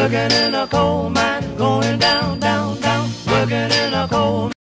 Working in a coal mine, going down, down, down. Working in a coal mine.